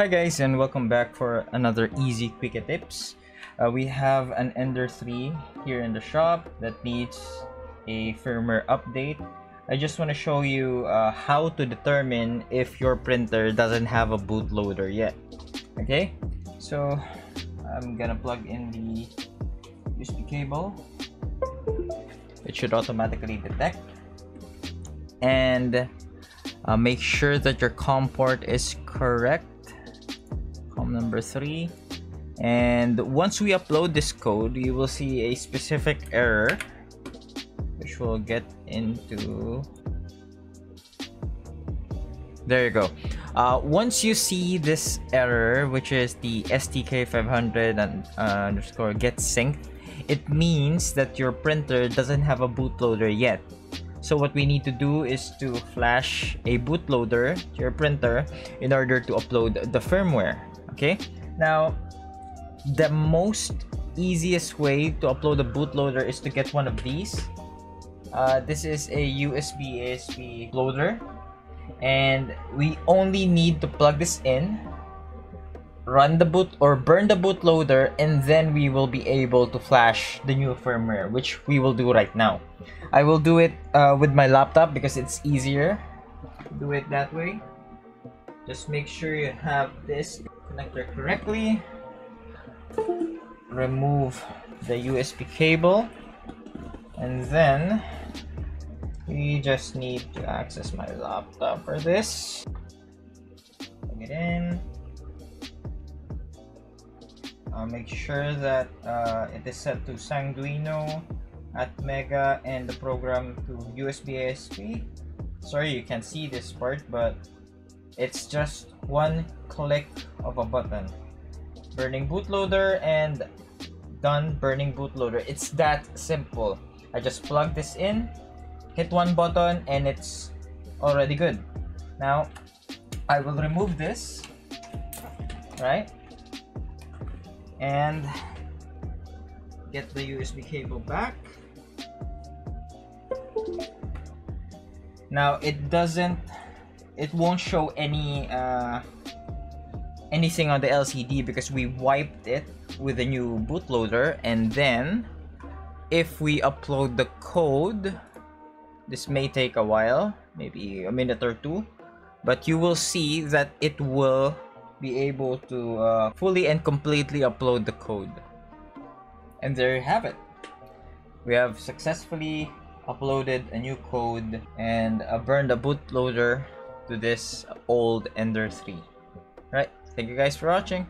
Hi guys and welcome back for another easy quick tips. Uh, we have an Ender 3 here in the shop that needs a firmware update. I just want to show you uh, how to determine if your printer doesn't have a bootloader yet. Okay, so I'm gonna plug in the USB cable. It should automatically detect and uh, make sure that your COM port is correct Number three. And once we upload this code you will see a specific error which we'll get into. There you go. Uh, once you see this error which is the STK500 and uh, underscore get synced it means that your printer doesn't have a bootloader yet so what we need to do is to flash a bootloader to your printer in order to upload the firmware. Okay, now the most easiest way to upload a bootloader is to get one of these. Uh, this is a USB ASP loader and we only need to plug this in run the boot or burn the bootloader and then we will be able to flash the new firmware which we will do right now. I will do it uh, with my laptop because it's easier. Do it that way. Just make sure you have this connector correctly. Remove the USB cable. And then we just need to access my laptop for this. Plug it in uh, make sure that uh, it is set to Sanguino at Mega and the program to USB ASP. Sorry you can't see this part but it's just one click of a button. Burning bootloader and done burning bootloader. It's that simple. I just plug this in, hit one button and it's already good. Now I will remove this, right? And get the USB cable back. Now it doesn't it won't show any uh, anything on the LCD because we wiped it with a new bootloader and then if we upload the code this may take a while maybe a minute or two but you will see that it will be able to uh, fully and completely upload the code. And there you have it. We have successfully uploaded a new code and uh, burned a bootloader to this old Ender 3. Right, thank you guys for watching.